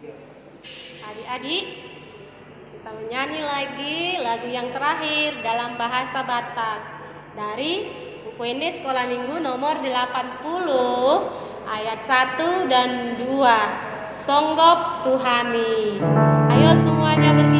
Adik-adik, kita menyanyi lagi lagu yang terakhir dalam bahasa Batak dari buku ini Sekolah Minggu nomor 80 ayat 1 dan 2. Songgop Tuhami. Ayo semuanya berdiri.